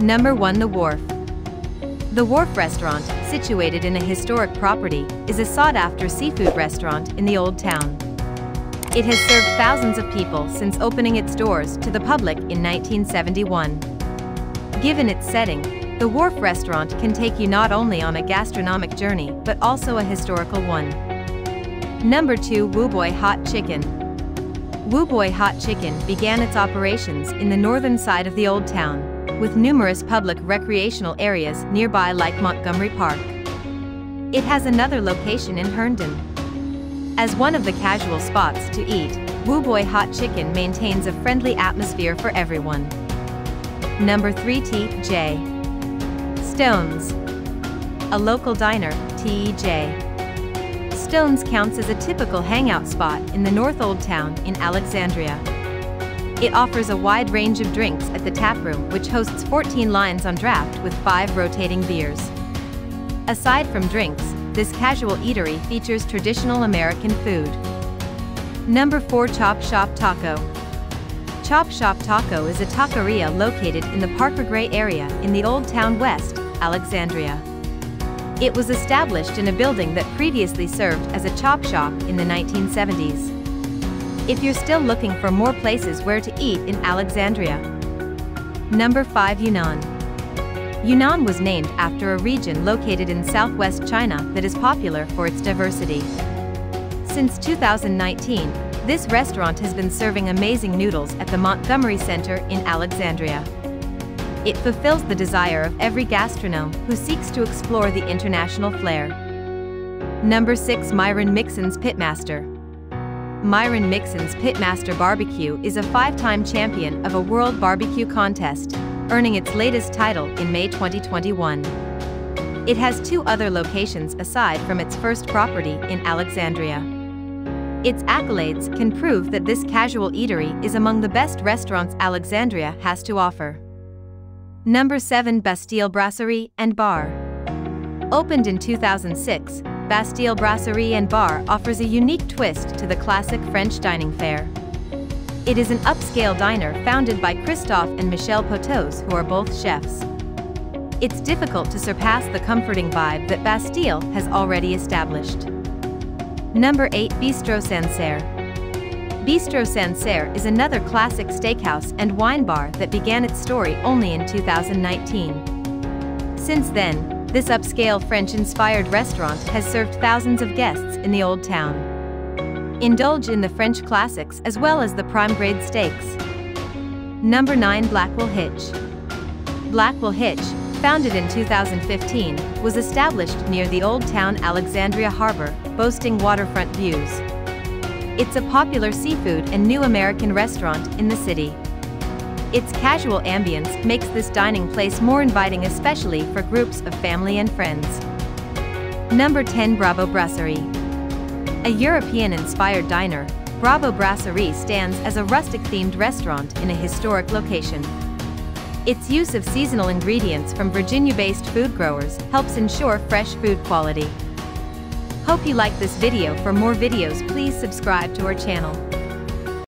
Number 1 The Wharf. The Wharf Restaurant, situated in a historic property, is a sought-after seafood restaurant in the Old Town. It has served thousands of people since opening its doors to the public in 1971. Given its setting, the Wharf Restaurant can take you not only on a gastronomic journey but also a historical one. Number 2 Wooboy Hot Chicken. Wooboy Hot Chicken began its operations in the northern side of the Old Town, with numerous public recreational areas nearby like Montgomery Park. It has another location in Herndon. As one of the casual spots to eat, Wu Wooboy Hot Chicken maintains a friendly atmosphere for everyone. Number 3 T.J. Stones. A local diner, T.J. Stones counts as a typical hangout spot in the North Old Town in Alexandria. It offers a wide range of drinks at the tap room which hosts 14 lines on draft with 5 rotating beers. Aside from drinks, this casual eatery features traditional American food. Number 4 Chop Shop Taco. Chop Shop Taco is a taqueria located in the Parker Gray area in the Old Town West, Alexandria. It was established in a building that previously served as a chop shop in the 1970s. If you're still looking for more places where to eat in Alexandria. Number 5 Yunnan. Yunnan was named after a region located in southwest China that is popular for its diversity. Since 2019, this restaurant has been serving amazing noodles at the Montgomery Center in Alexandria. It fulfills the desire of every gastronome who seeks to explore the international flair. Number 6 Myron Mixon's Pitmaster. Myron Mixon's Pitmaster Barbecue is a five-time champion of a world barbecue contest, earning its latest title in May 2021. It has two other locations aside from its first property in Alexandria. Its accolades can prove that this casual eatery is among the best restaurants Alexandria has to offer. Number 7 Bastille Brasserie and Bar. Opened in 2006, Bastille Brasserie and Bar offers a unique twist to the classic French dining fare. It is an upscale diner founded by Christophe and Michel Poteaux who are both chefs. It's difficult to surpass the comforting vibe that Bastille has already established. Number 8 Bistro Sancerre. Bistro Sancerre is another classic steakhouse and wine bar that began its story only in 2019. Since then, this upscale French-inspired restaurant has served thousands of guests in the Old Town. Indulge in the French classics as well as the prime-grade steaks. Number 9 Blackwall Hitch. Blackwall Hitch, founded in 2015, was established near the Old Town Alexandria Harbor, boasting waterfront views. It's a popular seafood and new American restaurant in the city. Its casual ambience makes this dining place more inviting especially for groups of family and friends. Number 10 Brabo Brasserie. A European-inspired diner, Brabo Brasserie stands as a rustic-themed restaurant in a historic location. Its use of seasonal ingredients from Virginia-based food growers helps ensure fresh food quality. Hope you like this video for more videos please subscribe to our channel.